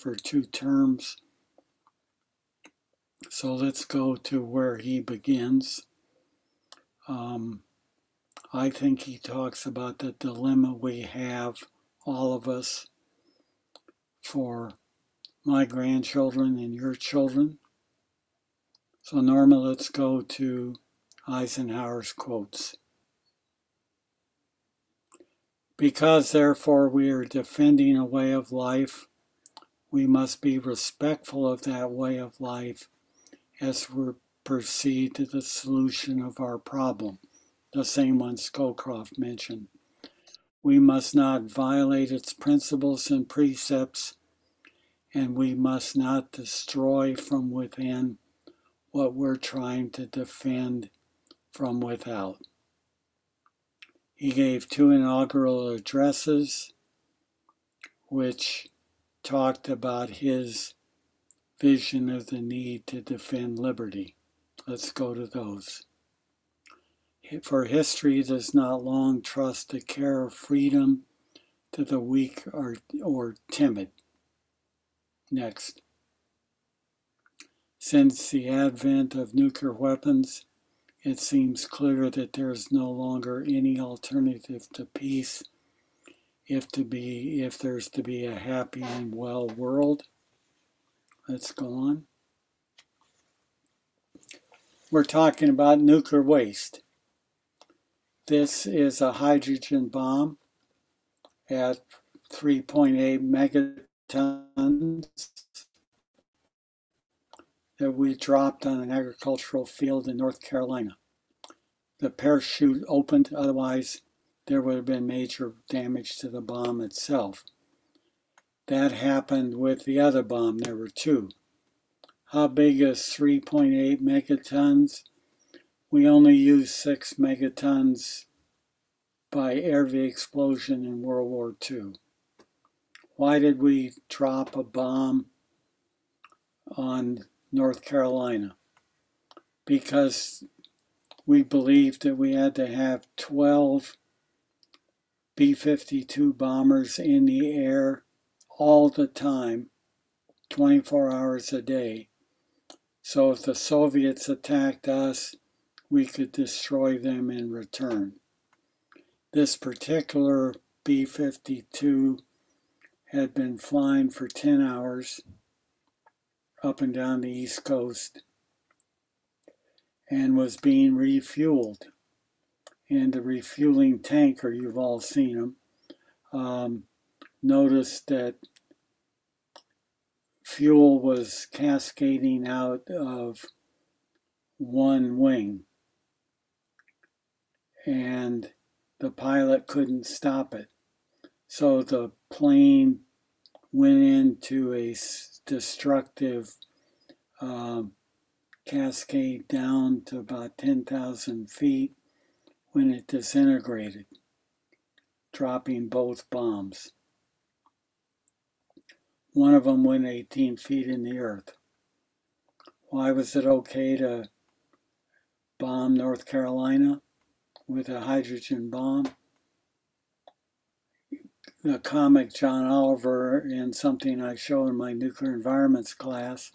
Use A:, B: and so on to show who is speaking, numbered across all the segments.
A: for two terms. So let's go to where he begins. Um, I think he talks about the dilemma we have, all of us, for my grandchildren and your children. So, Norma, let's go to Eisenhower's quotes. Because, therefore, we are defending a way of life, we must be respectful of that way of life as we proceed to the solution of our problem, the same one Scowcroft mentioned. We must not violate its principles and precepts, and we must not destroy from within what we're trying to defend from without. He gave two inaugural addresses, which talked about his vision of the need to defend liberty. Let's go to those. For history does not long trust the care of freedom to the weak or, or timid. Next. Since the advent of nuclear weapons, it seems clear that there is no longer any alternative to peace if to be if there's to be a happy and well world. Let's go on. We're talking about nuclear waste. This is a hydrogen bomb at 3.8 megatons that we dropped on an agricultural field in North Carolina. The parachute opened, otherwise, there would have been major damage to the bomb itself. That happened with the other bomb. There were two. How big is 3.8 megatons? We only used 6 megatons by Ervy explosion in World War II. Why did we drop a bomb on North Carolina because we believed that we had to have 12 B 52 bombers in the air all the time, 24 hours a day. So if the Soviets attacked us, we could destroy them in return. This particular B 52 had been flying for 10 hours up and down the East Coast and was being refueled. And the refueling tanker, you've all seen them, um, noticed that fuel was cascading out of one wing. And the pilot couldn't stop it. So the plane went into a destructive um, cascade down to about 10,000 feet when it disintegrated, dropping both bombs. One of them went 18 feet in the earth. Why was it okay to bomb North Carolina with a hydrogen bomb? the comic John Oliver in something I show in my nuclear environments class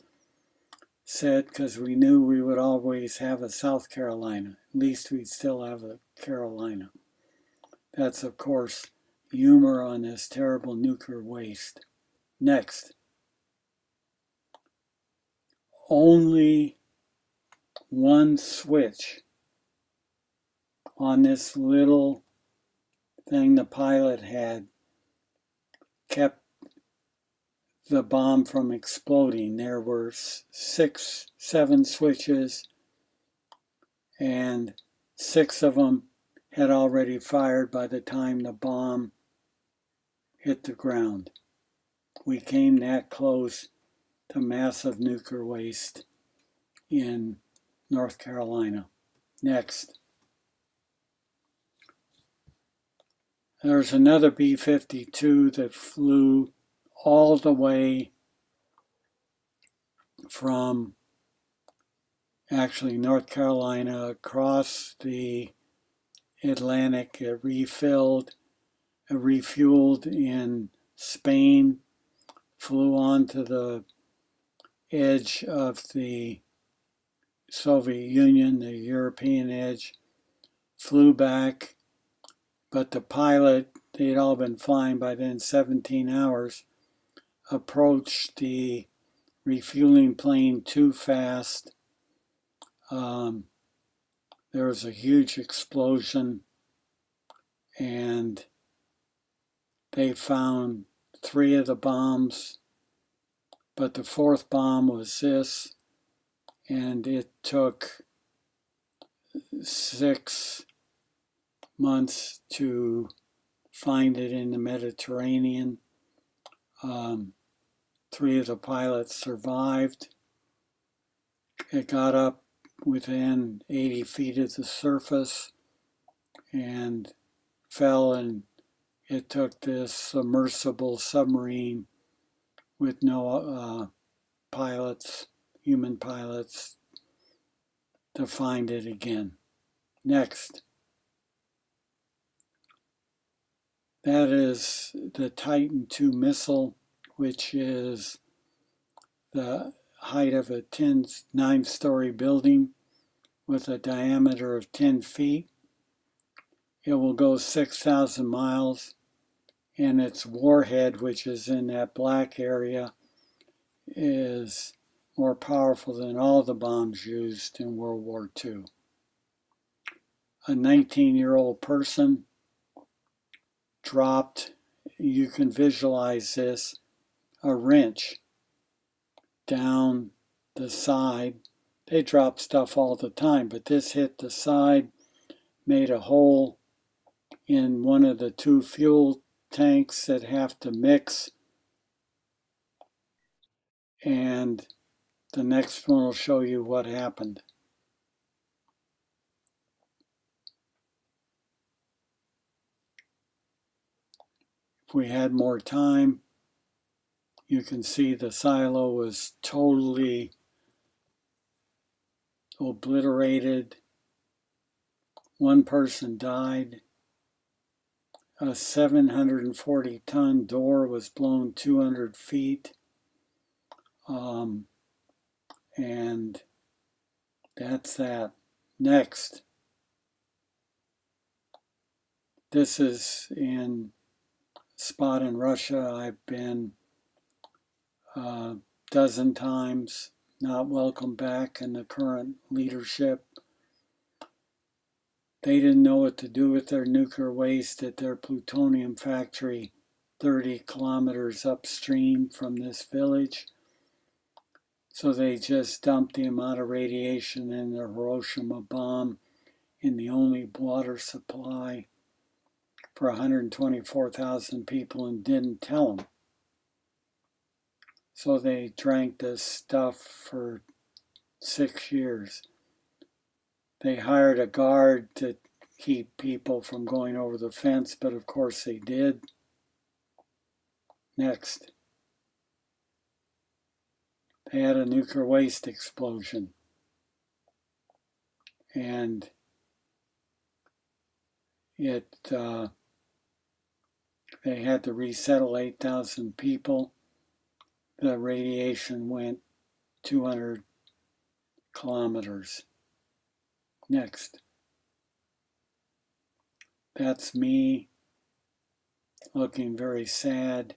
A: said because we knew we would always have a South Carolina. At least we'd still have a Carolina. That's, of course, humor on this terrible nuclear waste. Next. Only one switch on this little thing the pilot had kept the bomb from exploding. There were six, seven switches, and six of them had already fired by the time the bomb hit the ground. We came that close to massive nuclear waste in North Carolina. Next. There's another B 52 that flew all the way from actually North Carolina across the Atlantic. It refilled, it refueled in Spain, flew on to the edge of the Soviet Union, the European edge, flew back, but the pilot, they'd all been flying by then 17 hours, approached the refueling plane too fast. Um, there was a huge explosion, and they found three of the bombs, but the fourth bomb was this, and it took six months to find it in the Mediterranean. Um, three of the pilots survived. It got up within 80 feet of the surface and fell and it took this submersible submarine with no uh, pilots, human pilots, to find it again. Next. That is the Titan II missile, which is the height of a 10, nine story building with a diameter of 10 feet. It will go 6,000 miles, and its warhead, which is in that black area, is more powerful than all the bombs used in World War II. A 19 year old person dropped, you can visualize this, a wrench down the side. They drop stuff all the time, but this hit the side, made a hole in one of the two fuel tanks that have to mix. And the next one will show you what happened. If we had more time, you can see the silo was totally obliterated. One person died. A 740 ton door was blown 200 feet. Um, and that's that. Next. This is in spot in Russia. I've been a dozen times, not welcome back in the current leadership. They didn't know what to do with their nuclear waste at their plutonium factory 30 kilometers upstream from this village. So they just dumped the amount of radiation in the Hiroshima bomb in the only water supply for 124,000 people and didn't tell them. So they drank this stuff for six years. They hired a guard to keep people from going over the fence, but of course they did. Next. They had a nuclear waste explosion. And it, uh, they had to resettle 8,000 people the radiation went 200 kilometers. Next. That's me looking very sad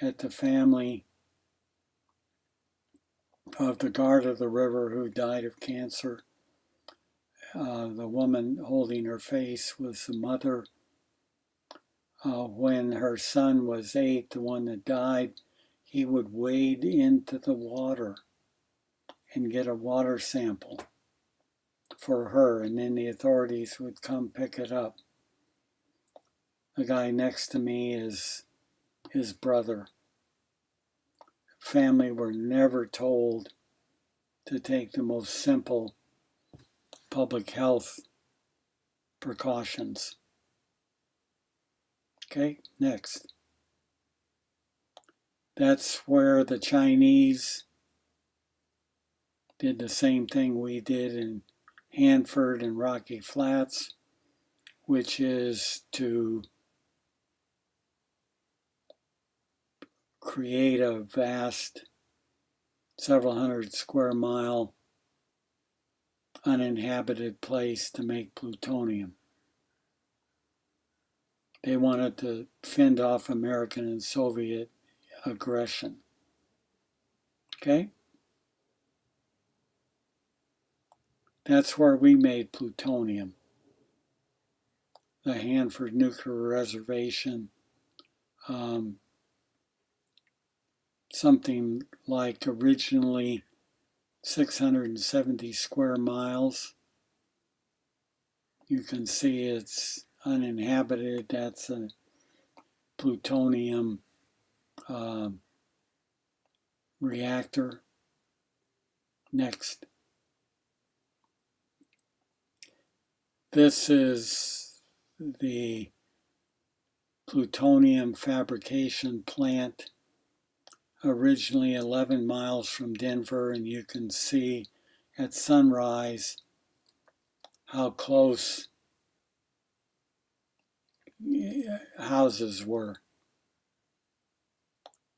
A: at the family of the guard of the river who died of cancer. Uh, the woman holding her face was the mother. Uh, when her son was eight, the one that died, he would wade into the water and get a water sample for her, and then the authorities would come pick it up. The guy next to me is his brother. Family were never told to take the most simple public health precautions. Okay, next. That's where the Chinese did the same thing we did in Hanford and Rocky Flats, which is to create a vast, several hundred square mile uninhabited place to make plutonium. They wanted to fend off American and Soviet aggression. Okay? That's where we made plutonium. The Hanford Nuclear Reservation, um, something like originally 670 square miles. You can see it's uninhabited. That's a plutonium uh, reactor. Next. This is the plutonium fabrication plant originally 11 miles from Denver, and you can see at sunrise how close houses were.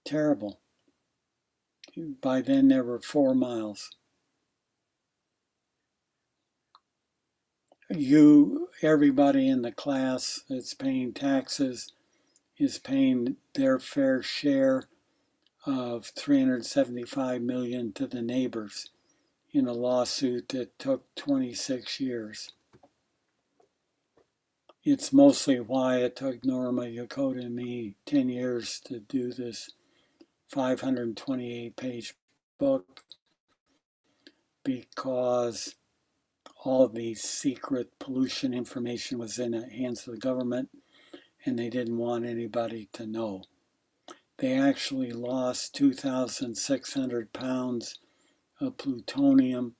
A: Terrible. By then, there were four miles. You, everybody in the class that's paying taxes, is paying their fair share of 375 million to the neighbors in a lawsuit that took 26 years. It's mostly why it took Norma Yokota and me 10 years to do this 528 page book because all the secret pollution information was in the hands of the government and they didn't want anybody to know they actually lost 2,600 pounds of plutonium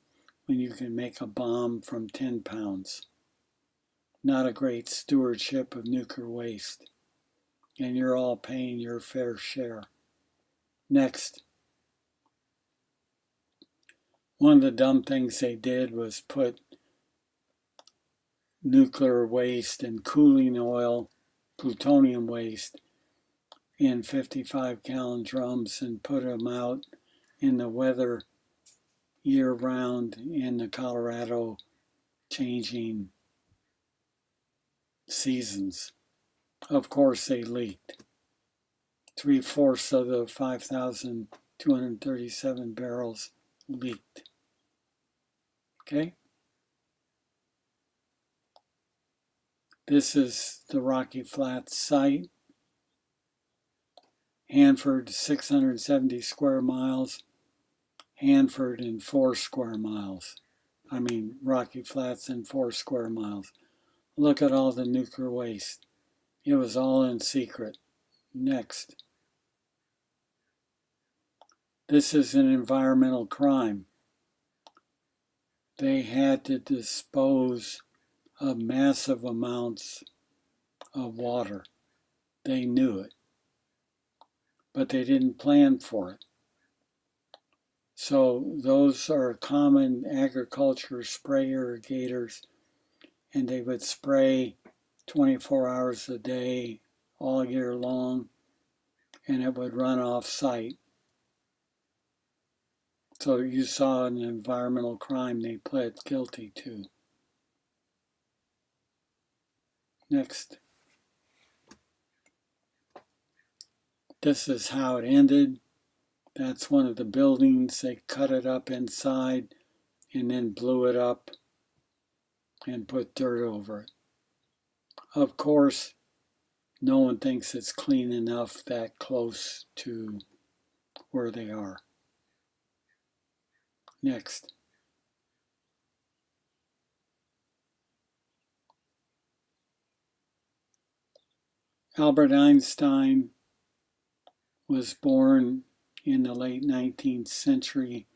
A: when you can make a bomb from 10 pounds. Not a great stewardship of nuclear waste. And you're all paying your fair share. Next. One of the dumb things they did was put nuclear waste and cooling oil, plutonium waste, in 55 gallon drums and put them out in the weather year round in the Colorado changing seasons. Of course, they leaked. Three fourths of the 5,237 barrels leaked. Okay? This is the Rocky Flats site. Hanford 670 square miles, Hanford in four square miles. I mean, Rocky Flats in four square miles. Look at all the nuclear waste. It was all in secret. Next. This is an environmental crime. They had to dispose of massive amounts of water. They knew it but they didn't plan for it. So those are common agriculture spray irrigators, and they would spray 24 hours a day, all year long, and it would run off site. So you saw an environmental crime they pled guilty to. Next. This is how it ended. That's one of the buildings. They cut it up inside and then blew it up and put dirt over it. Of course, no one thinks it's clean enough that close to where they are. Next. Albert Einstein was born in the late 19th century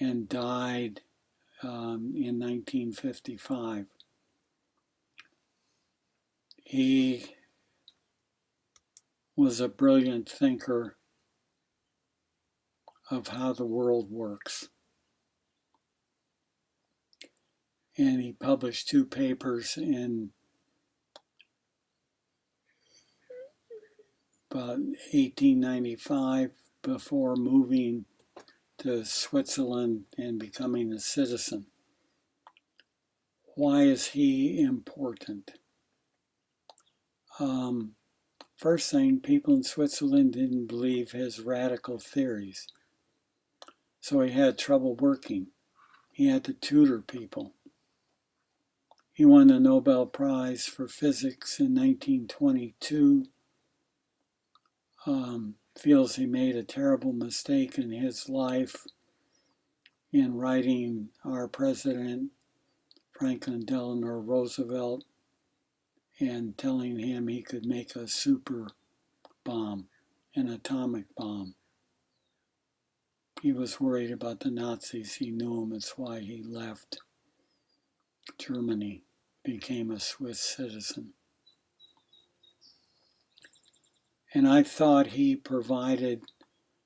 A: and died um, in 1955. He was a brilliant thinker of how the world works. And he published two papers in about 1895 before moving to Switzerland and becoming a citizen. Why is he important? Um, first thing, people in Switzerland didn't believe his radical theories. So he had trouble working. He had to tutor people. He won the Nobel Prize for Physics in 1922. Um, feels he made a terrible mistake in his life in writing our president, Franklin Delano Roosevelt, and telling him he could make a super bomb, an atomic bomb. He was worried about the Nazis. He knew them. That's why he left Germany, became a Swiss citizen. And I thought he provided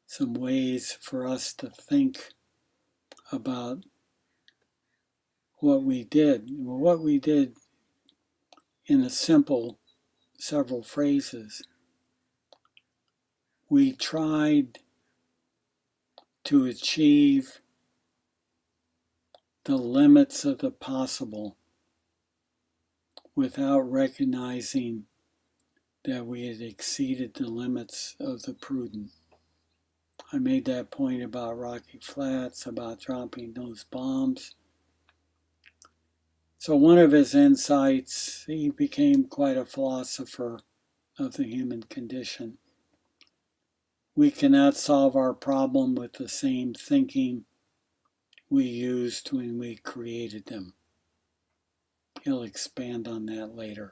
A: some ways for us to think about what we did. Well, what we did in a simple several phrases. We tried to achieve the limits of the possible without recognizing that we had exceeded the limits of the prudent. I made that point about Rocky Flats, about dropping those bombs. So, one of his insights, he became quite a philosopher of the human condition. We cannot solve our problem with the same thinking we used when we created them. He'll expand on that later.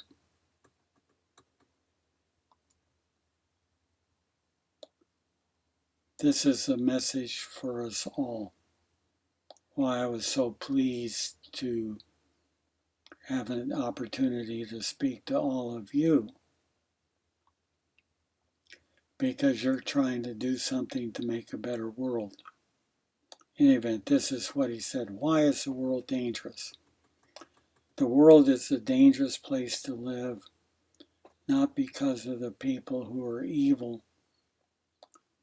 A: This is a message for us all. Why I was so pleased to have an opportunity to speak to all of you. Because you're trying to do something to make a better world. In any event, this is what he said. Why is the world dangerous? The world is a dangerous place to live, not because of the people who are evil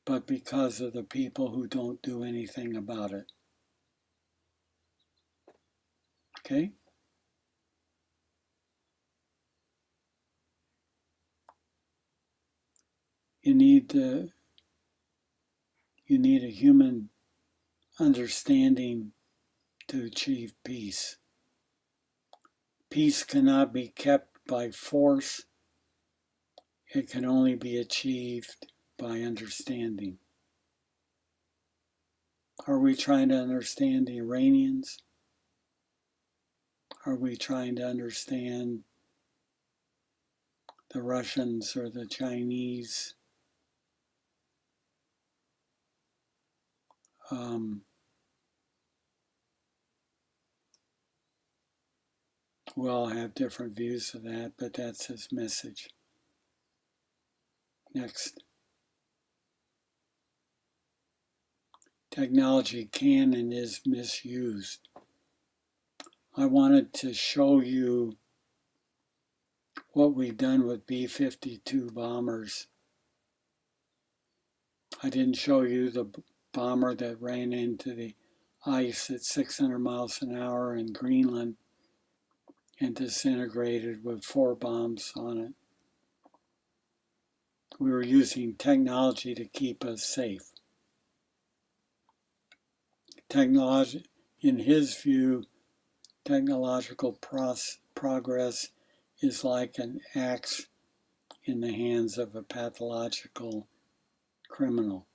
A: but because of the people who don't do anything about it. Okay? You need to, you need a human understanding to achieve peace. Peace cannot be kept by force. It can only be achieved by understanding. Are we trying to understand the Iranians? Are we trying to understand the Russians or the Chinese? Um, we all have different views of that, but that's his message. Next. Technology can and is misused. I wanted to show you what we've done with B-52 bombers. I didn't show you the bomber that ran into the ice at 600 miles an hour in Greenland and disintegrated with four bombs on it. We were using technology to keep us safe technology, in his view, technological progress is like an axe in the hands of a pathological criminal.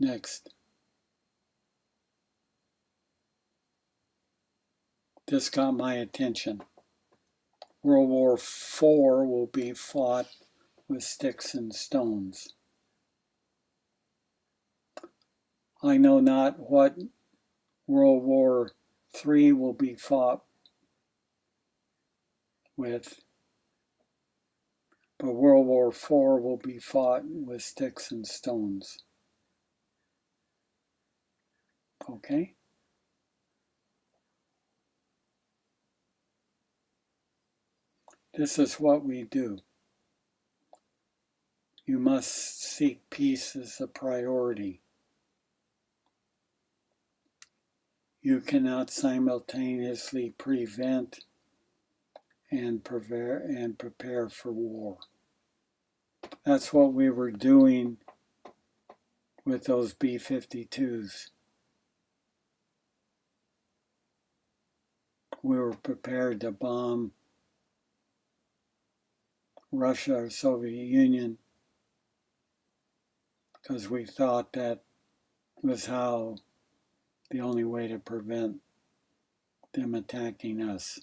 A: Next. This got my attention. World War IV will be fought with sticks and stones. I know not what World War III will be fought with, but World War IV will be fought with sticks and stones. Okay? This is what we do. You must seek peace as a priority. You cannot simultaneously prevent and prepare and prepare for war. That's what we were doing with those B-52s. We were prepared to bomb Russia or Soviet Union because we thought that was how the only way to prevent them attacking us.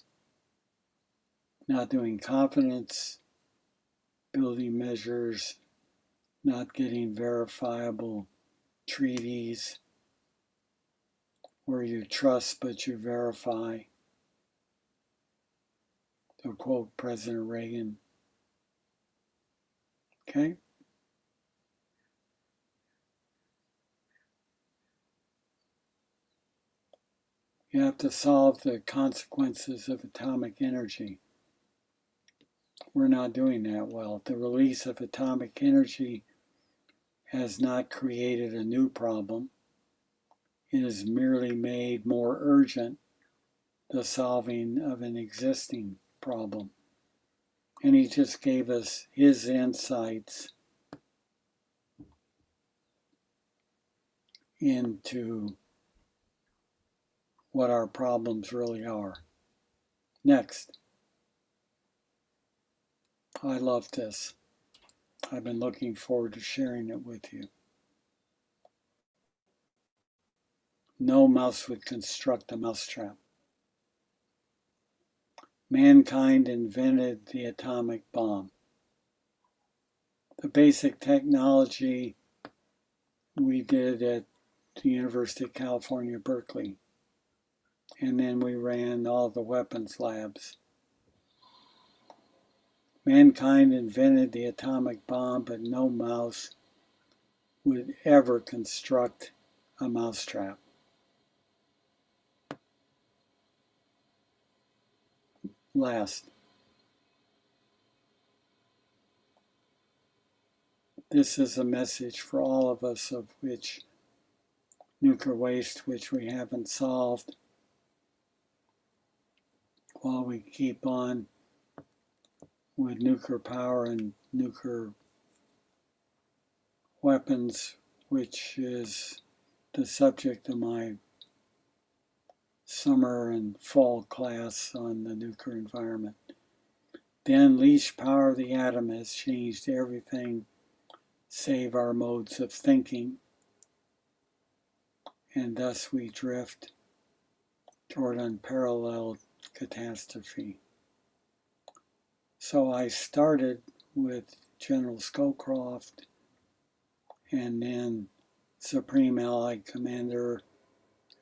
A: Not doing confidence building measures, not getting verifiable treaties where you trust but you verify. To quote President Reagan. Okay? You have to solve the consequences of atomic energy. We're not doing that well. The release of atomic energy has not created a new problem. It has merely made more urgent the solving of an existing problem. And he just gave us his insights into what our problems really are. Next. I love this. I've been looking forward to sharing it with you. No mouse would construct a mousetrap. Mankind invented the atomic bomb. The basic technology we did at the University of California, Berkeley and then we ran all the weapons labs. Mankind invented the atomic bomb, but no mouse would ever construct a mousetrap. Last. This is a message for all of us of which nuclear waste, which we haven't solved, while we keep on with nuclear power and nuclear weapons, which is the subject of my summer and fall class on the nuclear environment. The unleashed power of the atom has changed everything save our modes of thinking, and thus we drift toward unparalleled catastrophe. So I started with General Scowcroft and then Supreme Allied Commander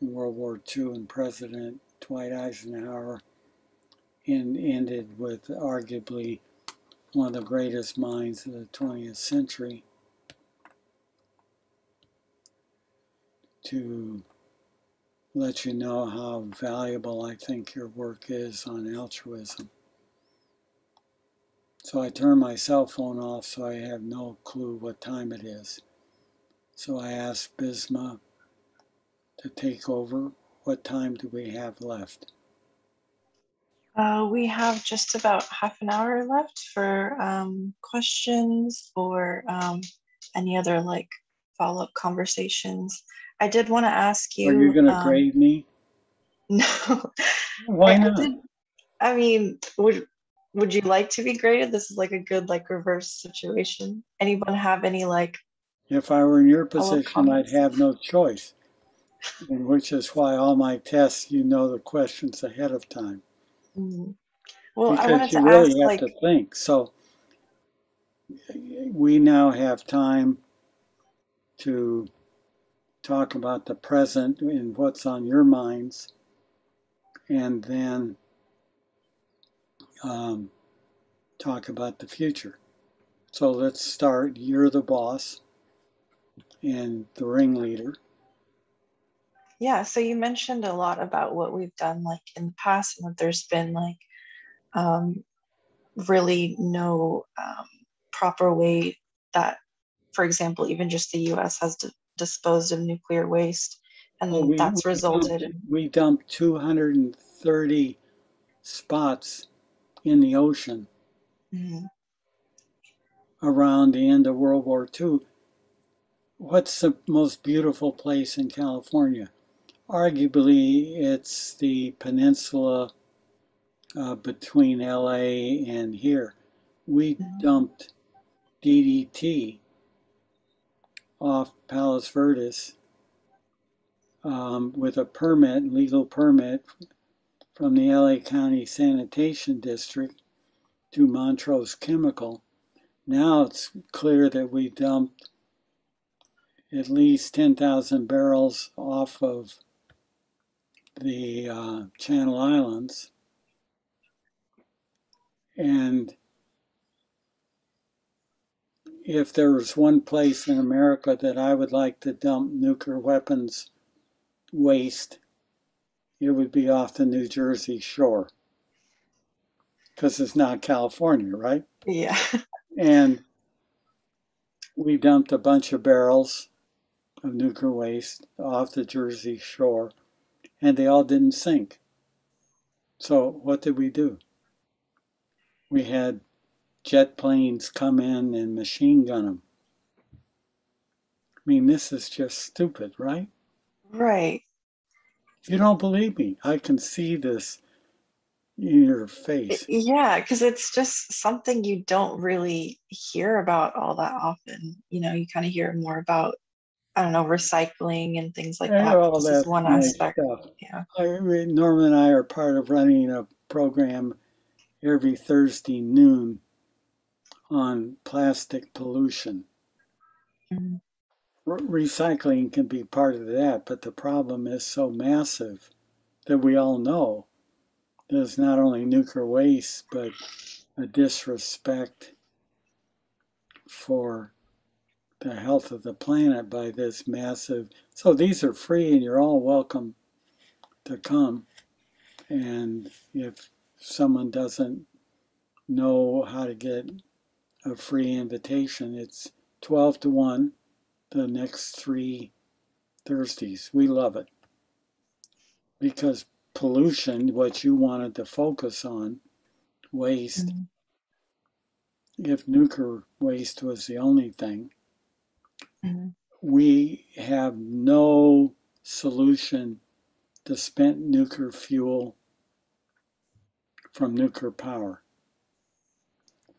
A: in World War II and President Dwight Eisenhower and ended with arguably one of the greatest minds of the 20th century to let you know how valuable I think your work is on altruism. So I turn my cell phone off so I have no clue what time it is. So I asked Bisma to take over. What time do we have left?
B: Uh, we have just about half an hour left for um, questions or um, any other like follow-up conversations. I did want to ask you.
A: Are you going to um, grade me?
B: No.
A: Why I, not? I, did,
B: I mean, would would you like to be graded? This is like a good like reverse situation. Anyone have any like?
A: If I were in your position, I'd have no choice, which is why all my tests, you know the questions ahead of time.
B: Mm-hmm. Well,
A: because
B: I wanted
A: you
B: to
A: really
B: ask,
A: have
B: like,
A: to think. So we now have time to talk about the present and what's on your minds, and then um, talk about the future. So let's start. You're the boss and the ringleader.
B: Yeah, so you mentioned a lot about what we've done like in the past and that there's been like um, really no um, proper way that, for example, even just the US has d- disposed of nuclear waste. And
A: Well, we-
B: that's
A: we
B: resulted
A: dumped- We dumped 230 spots in the ocean
B: Mhm.
A: around the end of World War II. What's the most beautiful place in California? Arguably, it's the peninsula uh, between LA and here. We
B: Mhm.
A: dumped DDT off Palos Verdes um, with a permit, legal permit from the LA County Sanitation District to Montrose Chemical. Now it's clear that we dumped at least 10,000 barrels off of the uh, Channel Islands. And if there was one place in America that I would like to dump nuclear weapons waste, it would be off the New Jersey shore. Because it's not California, right?
B: yeah.
A: And we dumped a bunch of barrels of nuclear waste off the Jersey shore, and they all didn't sink. So, what did we do? We had jet planes come in and machine gun them. I mean, this is just stupid, right?
B: Right.
A: You don't believe me. I can see this in your face.
B: Yeah, because it's just something you don't really hear about all that often. You know, you kind of hear more about, I don't know, recycling and things like
A: Yeah,
B: that.
A: all
B: This is one
A: nice
B: aspect.
A: stuff.
B: Yeah.
A: I, Norman and I are part of running a program every Thursday noon on plastic pollution.
B: Mhm.
A: Re- recycling can be part of that, but the problem is so massive that we all know there's not only nuclear waste, but a disrespect for the health of the planet by this massive. So these are free, and you're all welcome to come. And if someone doesn't know how to get a free invitation, it's 12 to 1 the next three Thursdays. We love it because pollution, what you wanted to focus on, waste,
B: Mhm.
A: if nuclear waste was the only thing,
B: Mhm.
A: we have no solution to spent nuclear fuel from nuclear power.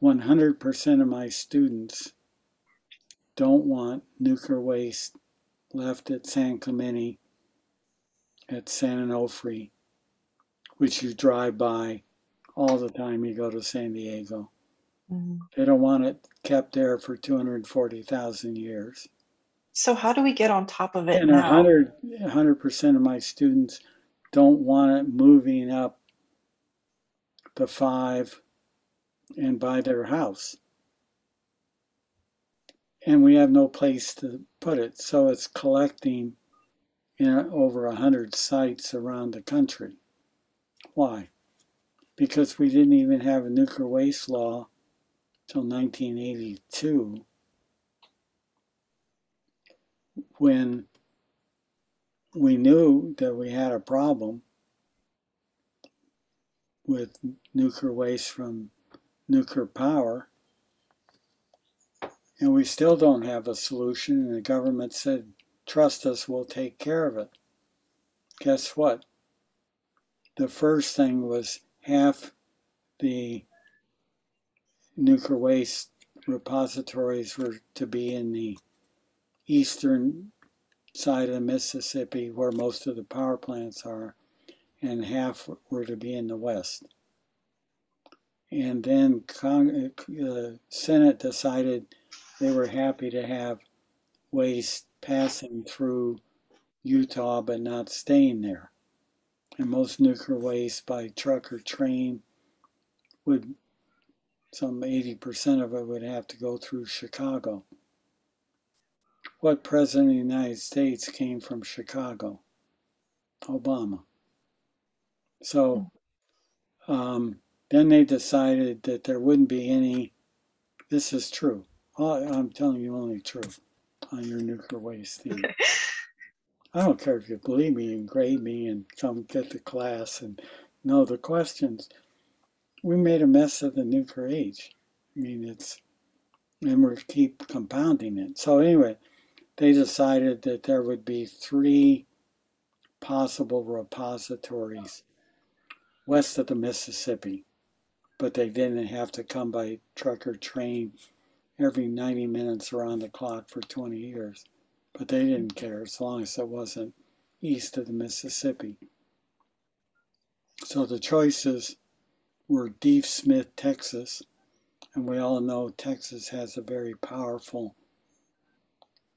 A: 100% of my students don't want nuclear waste left at San Clemente, at San Onofre, which you drive by all the time you go to San Diego.
B: Mhm.
A: They don't want it kept there for 240,000 years.
B: So how do we get on top of it
A: And
B: now?
A: 100, 100% of my students don't want it moving up the five and buy their house. And we have no place to put it. So it's collecting in over 100 sites around the country. Why? Because we didn't even have a nuclear waste law till 1982 when we knew that we had a problem with nuclear waste from nuclear power, and we still don't have a solution, and the government said, trust us, we'll take care of it. Guess what? The first thing was half the nuclear waste repositories were to be in the eastern side of the Mississippi, where most of the power plants are, and half were to be in the west. And then Cong- uh, Senate decided they were happy to have waste passing through Utah but not staying there. And most nuclear waste by truck or train would, some 80% of it would have to go through Chicago. What president of the United States came from Chicago? Obama. So um, Then they decided that there wouldn't be any. This is true. Uh, I'm telling you only truth on your nuclear waste thing. I don't care if you believe me and grade me and come get the class and know the questions. We made a mess of the nuclear age. I mean, it's, and we keep compounding it. So, anyway, they decided that there would be three possible repositories west of the Mississippi, but they didn't have to come by truck or train every 90 minutes around the clock for 20 years. But they didn't care as long as it wasn't east of the Mississippi. So the choices were Deaf Smith, Texas, and we all know Texas has a very powerful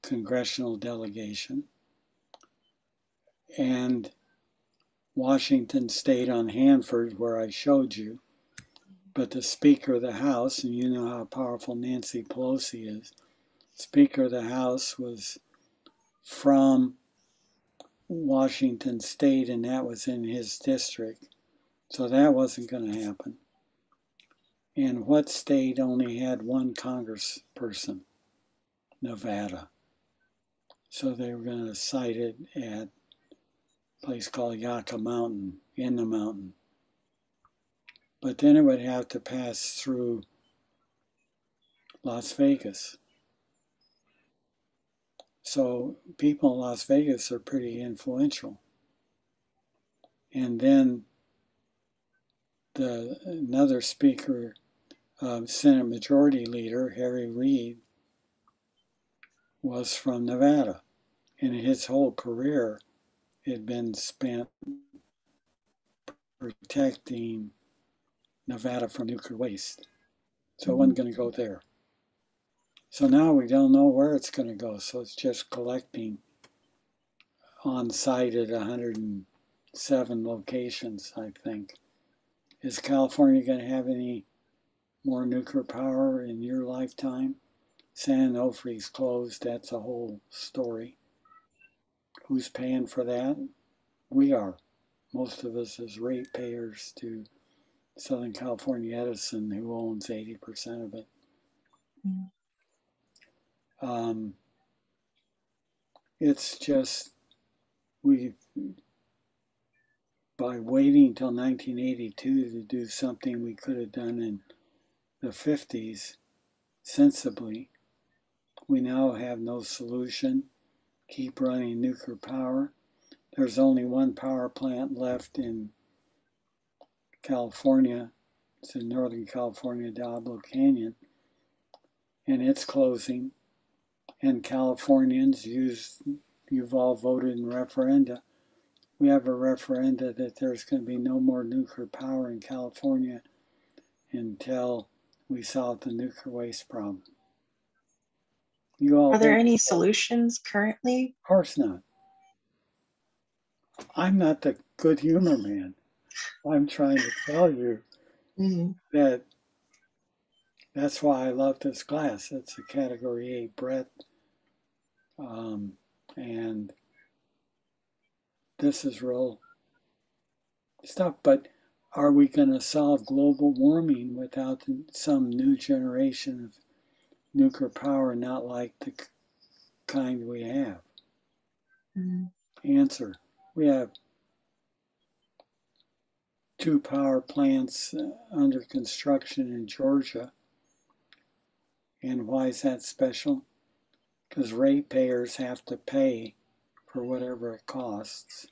A: congressional delegation, and Washington State on Hanford, where I showed you. But the Speaker of the House, and you know how powerful Nancy Pelosi is, Speaker of the House was from Washington State, and that was in his district. So that wasn't going to happen. And what state only had one congressperson? Nevada. So they were going to site it at a place called Yucca Mountain, in the mountain. But then it would have to pass through Las Vegas. So people in Las Vegas are pretty influential. And then the another speaker, uh, Senate Majority Leader Harry Reid, was from Nevada, and his whole career had been spent protecting Nevada for nuclear waste. So it mm-hmm. wasn't going to go there. So now we don't know where it's going to go. So it's just collecting on site at 107 locations, I think. Is California going to have any more nuclear power in your lifetime? San Onofre's closed. That's a whole story. Who's paying for that? We are. Most of us as ratepayers to Southern California Edison, who owns 80% of it. Mm. Um, it's just, we, by waiting until 1982 to do something we could have done in the 50s sensibly, we now have no solution. Keep running nuclear power. There's only one power plant left in California. It's in Northern California, Diablo Canyon, and it's closing and Californians use, you've all voted in referenda. We have a referenda that there's going to be no more nuclear power in California until we solve the nuclear waste problem.
B: You all Are there any solutions currently?
A: Of course not. I'm not the good humor man. I'm trying to tell you mm-hmm. that that's why I love this class. It's a category A breath. um, and this is real stuff. But are we going to solve global warming without some new generation of nuclear power, not like the kind we have? Mm-hmm. Answer We have two power plants uh, under construction in Georgia. And why is that special? because ratepayers have to pay for whatever it costs.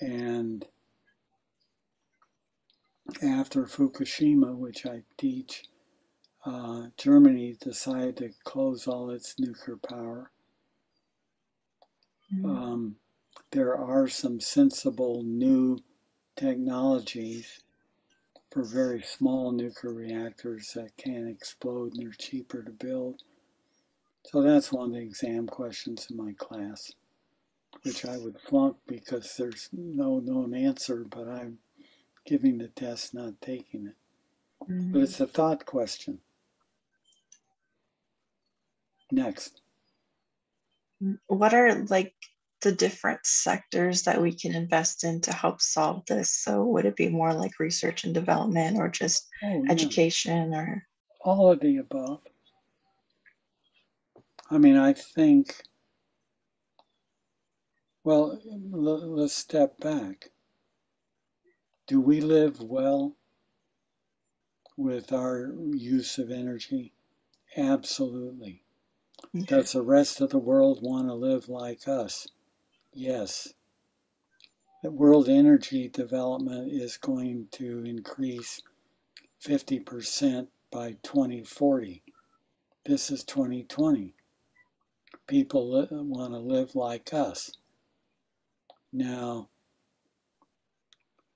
A: And after Fukushima, which I teach, uh, Germany decided to close all its nuclear power. Mm-hmm. Um, there are some sensible new technologies for very small nuclear reactors that can't explode and they're cheaper to build. So that's one of the exam questions in my class, which I would flunk because there's no known answer, but I'm giving the test, not taking it. Mm-hmm. But it's a thought question. Next.
B: What are like the different sectors that we can invest in to help solve this? So would it be more like research and development or just
A: Oh, yeah.
B: education or
A: All of the above. I mean, I think, well, let's step back. Do we live well with our use of energy? Absolutely. Mm-hmm. Does the rest of the world want to live like us? Yes. The world energy development is going to increase 50% by 2040. This is 2020. People want to live like us. Now,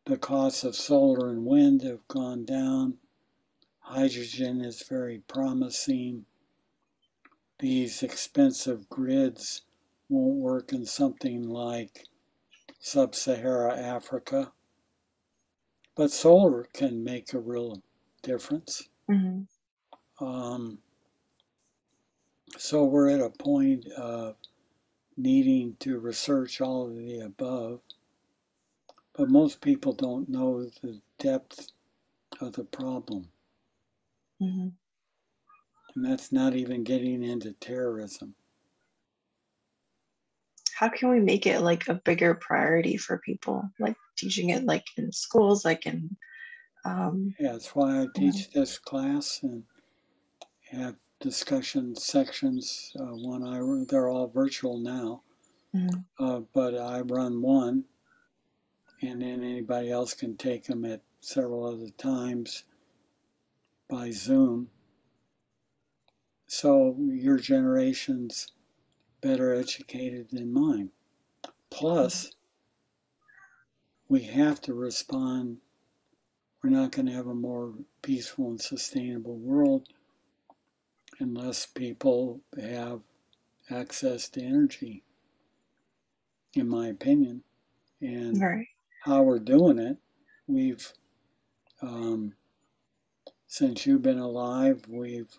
A: the costs of solar and wind have gone down. Hydrogen is very promising. These expensive grids won't work in something like sub Sahara Africa. But solar can make a real difference.
B: Mhm.
A: Um, so we're at a point of needing to research all of the above, but most people don't know the depth of the problem.
B: Mhm.
A: And that's not even getting into terrorism.
B: How can we make it like a bigger priority for people like teaching it like in schools like in um
A: Yeah, that's why I teach this class and have discussion sections. Uh, one I they're all virtual now,
B: mhm.
A: uh, but I run one, and then anybody else can take them at several other times by Zoom. So your generation's better educated than mine. Plus, we have to respond. We're not going to have a more peaceful and sustainable world unless people have access to energy, in my opinion. And
B: right
A: how we're doing it, we've, um, since you've been alive, we've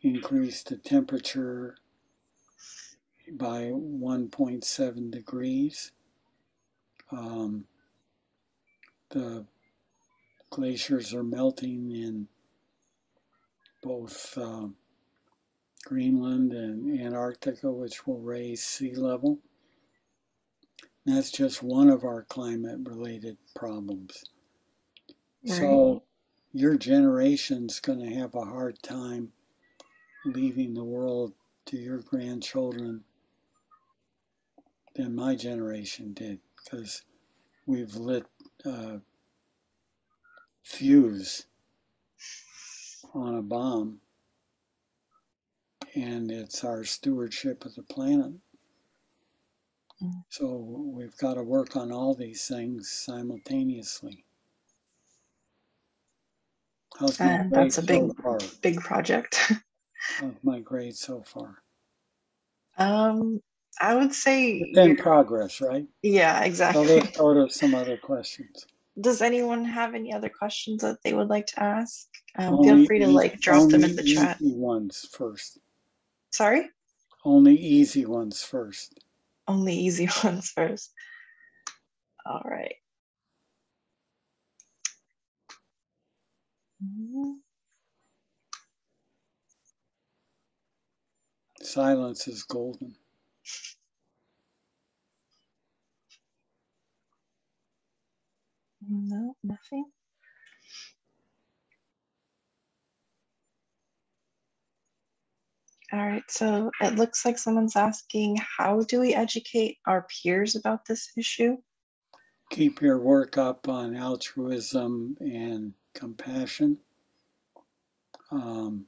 A: increased the temperature by 1.7 degrees. Um, the glaciers are melting in both um, Greenland and Antarctica, which will raise sea level. And that's just one of our climate related problems. So your generation's going to have a hard time leaving the world to your grandchildren than my generation did because we've lit a fuse on a bomb and it's our stewardship of the planet.
B: Mm.
A: So we've got to work on all these things simultaneously. How's my
B: And that's a big-
A: so
B: big project
A: How's my grade so far?
B: um i would say
A: in progress, right?
B: yeah
A: So
B: exactly
A: let's go to some other questions.
B: does anyone have any other questions that they would like to ask um, feel free to like drop them in the chat
A: Easy ones first.
B: sorry
A: Only easy ones first.
B: only easy ones first all right.
A: Silence is golden.
B: No nothing All right, so it looks like someone's asking, how do we educate our peers about this issue?
A: Keep your work up on altruism and compassion. Um,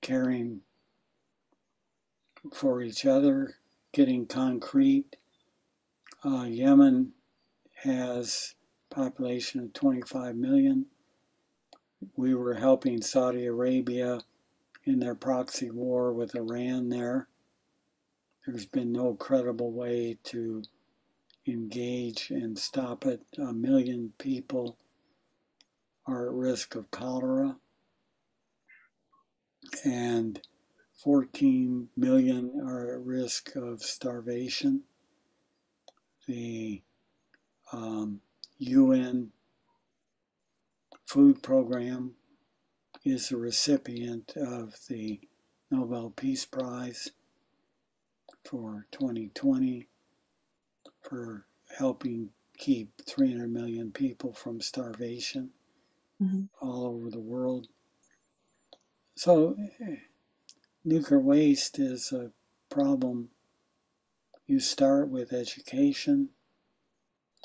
A: caring for each other, getting concrete. Uh, Yemen has population of 25 million. We were helping Saudi Arabia in their proxy war with Iran there. There's been no credible way to engage and stop it. A million people are at risk of cholera. And 14 million are at risk of starvation. The um, UN Food Program is a recipient of the Nobel Peace Prize for 2020 for helping keep 300 million people from starvation
B: hmm
A: all over the world. So, nuclear waste is a problem. You start with education,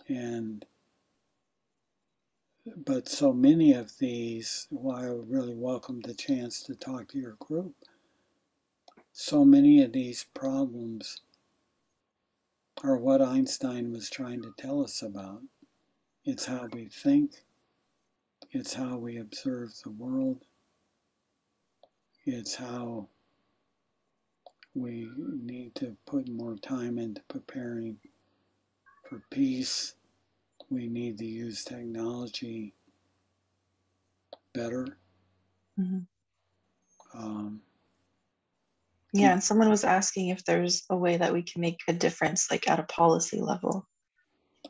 A: and but so many of these, why I really welcome the chance to talk to your group. So many of these problems are what Einstein was trying to tell us about. It's how we think, it's how we observe the world, it's how we need to put more time into preparing for peace. We need to use technology better.
B: hmm
A: Um,
B: Yeah, and someone was asking if there's a way that we can make a difference, like at a policy level.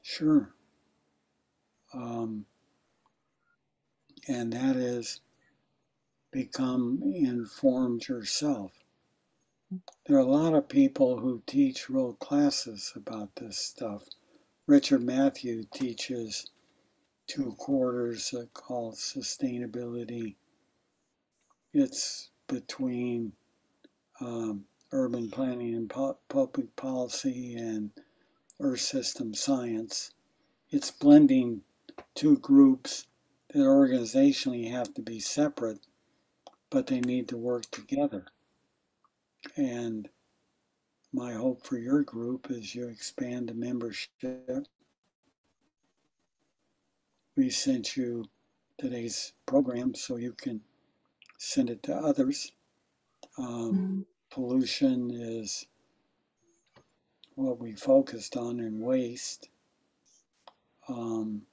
A: Sure. Um, and that is become informed yourself. There are a lot of people who teach real classes about this stuff. Richard Matthew teaches two quarters uh, called sustainability. It's between um, urban planning and pu- public policy and earth system science. It's blending two groups that organizationally have to be separate, but they need to work together. And my hope for your group is you expand the membership. We sent you today's program so you can send it to others. Um,
B: Mhm.
A: pollution is what we focused on in waste. Um,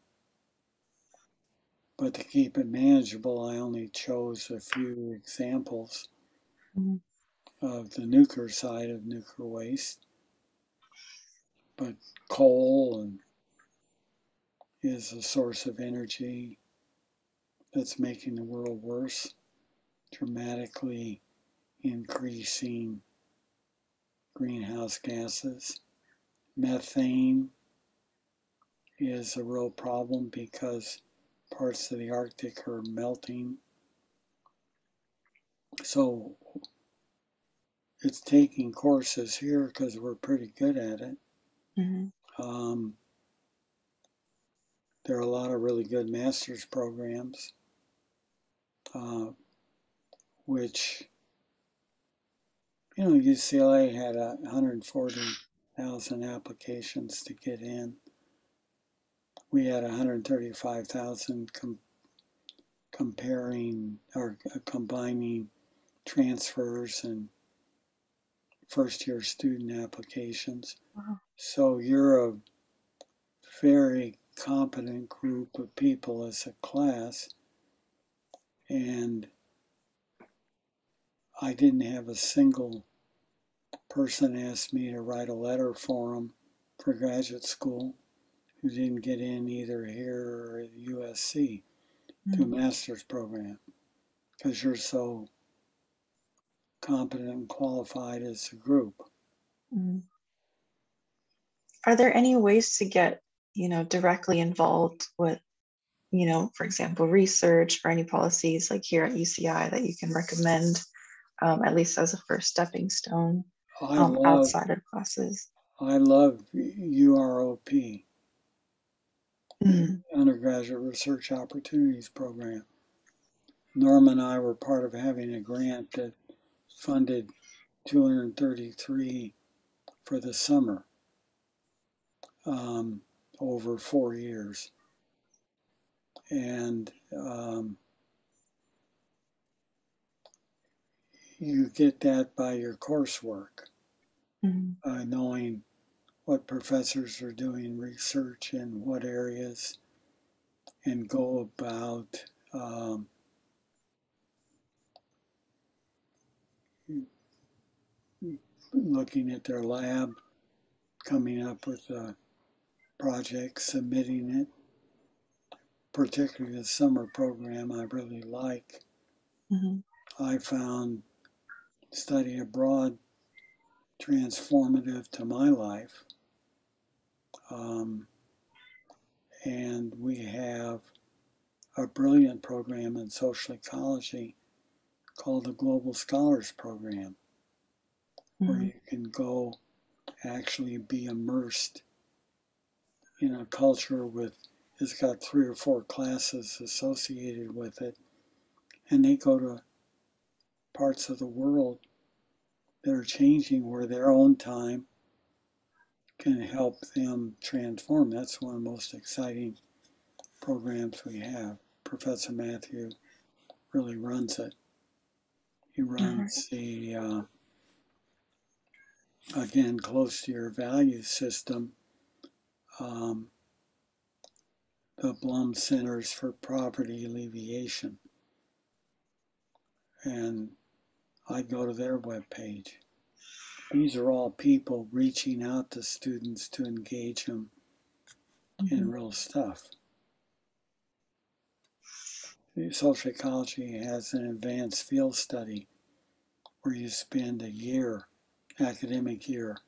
A: but to keep it manageable, I only chose a few examples
B: Mhm.
A: Of the nuclear side of nuclear waste. But coal and is a source of energy that's making the world worse, dramatically increasing greenhouse gases. Methane is a real problem because parts of the Arctic are melting. So it's taking courses here because we're pretty good at it.
B: Mhm.
A: Um, there are a lot of really good master's programs, uh, which, you know, UCLA had a 140,000 applications to get in. We had 135,000 com- comparing or uh, combining transfers and first year student applications.
B: Wow.
A: So you're a very competent group of people as a class. And I didn't have a single person ask me to write a letter for them for graduate school who didn't get in either here or at USC to a
B: Mhm.
A: master's program because you're so competent and qualified as a group.
B: Mhm. Are there any ways to get, you know, directly involved with, you know, for example, research or any policies like here at UCI that you can recommend, um, at least as a first stepping stone um,
A: love
B: outside of classes?
A: I love UROP,
B: Mhm.
A: Undergraduate Research Opportunities Program. Norm and I were part of having a grant that funded 233 for the summer um, over four years. And um, you get that by your coursework,
B: Mhm.
A: uh, knowing what professors are doing research in what areas, and go about um, looking at their lab, coming up with a project, submitting it. Particularly the summer program, I really like.
B: Mhm.
A: I found study abroad transformative to my life. Um, and we have a brilliant program in social ecology called the Global Scholars Program, where
B: Mhm.
A: you can go actually be immersed in a culture with it's got three or four classes associated with it. And they go to parts of the world that are changing where their own time can help them transform. That's one of the most exciting programs we have. Professor matthew really runs it he runs the uh, again close to your value system um, the blum centers for poverty alleviation. And i go to their webpage. These are all people reaching out to students to engage them in
B: Mhm.
A: real stuff social ecology has an advanced field study where you spend a year academic year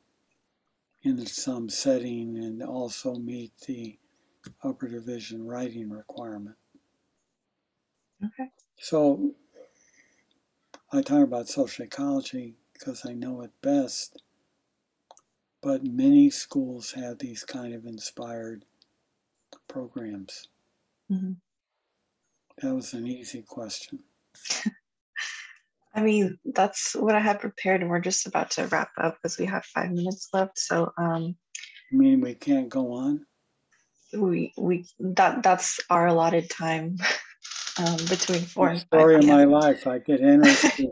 A: in some setting and also meet the upper division writing requirement.
B: Okay.
A: So I talk about social ecology because I know it best, but many schools have these kind of inspired programs.
B: Mhm.
A: That was an easy question.
B: I mean, that's what I had prepared, and we're just about to wrap up because we have five minutes left. So, um,
A: I mean, we can't go on.
B: we we that that's our allotted time um, between four
A: The
B: and five.
A: story of my life. I get interested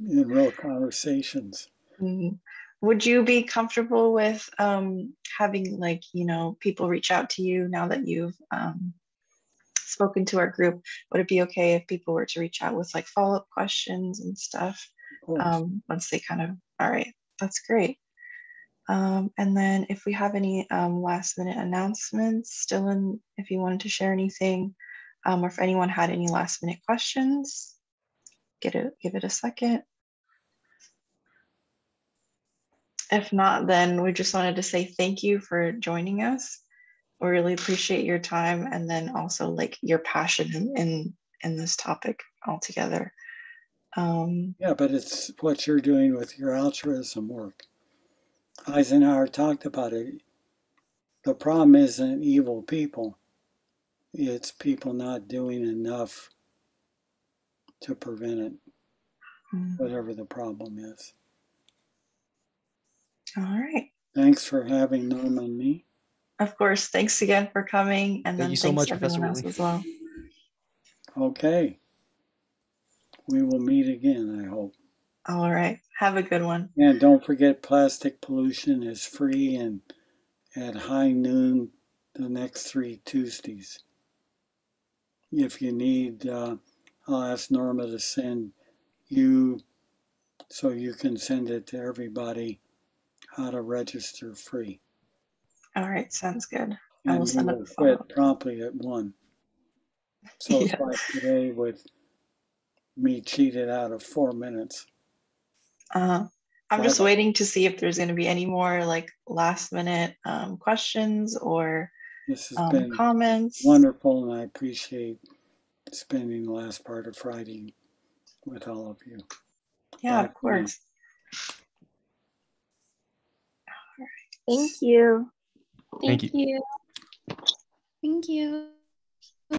A: in real conversations.
B: Mhm. Would you be comfortable with um, having like you know people reach out to you now that you've um, spoken to our group? Would it be okay if people were to reach out with like follow up questions and stuff um, once they kind of all right? That's great. Um, and then if we have any um, last minute announcements, Dylan, if you wanted to share anything, um, or if anyone had any last minute questions, get it, give it a second. If not, then we just wanted to say thank you for joining us. We really appreciate your time and then also like your passion in in, in this topic altogether. Um,
A: Yeah, but it's what you're doing with your altruism work. Eisenhower talked about it. The problem isn't evil people, it's people not doing enough to prevent it,
B: mm,
A: whatever the problem is.
B: all right.
A: Thanks for having Norma and me.
B: Of course. Thanks again for coming, and
C: Thank
B: then
C: you so
B: thanks
C: much, Professor
B: everyone else as well.
A: Okay. We will meet again, I hope.
B: All right. Have a good one.
A: And don't forget, plastic pollution is free and at high noon the next three Tuesdays. If you need, uh, I'll ask Norma to send you so you can send it to everybody how to register free.
B: All right. Sounds good. I will send up
A: will
B: a follow-up.
A: quit promptly at one. So it's like today with me cheated out of four minutes.
B: Uh, I'm just waiting to see if there's going to be any more like last minute um, questions or
A: This has
B: um,
A: been
B: comments.
A: wonderful, and I appreciate spending the last part of Friday with all of you.
B: Yeah,
A: Bye
B: of
A: for now.
B: course.
D: Thank you.
C: Thank
D: Thank you. Thank you.